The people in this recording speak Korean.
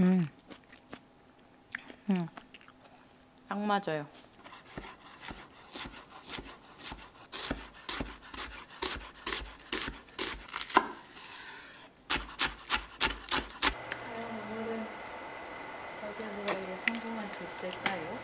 음. 음. 딱 맞아요. 어, 오늘은 더듬으로 성공할 수 있을까요?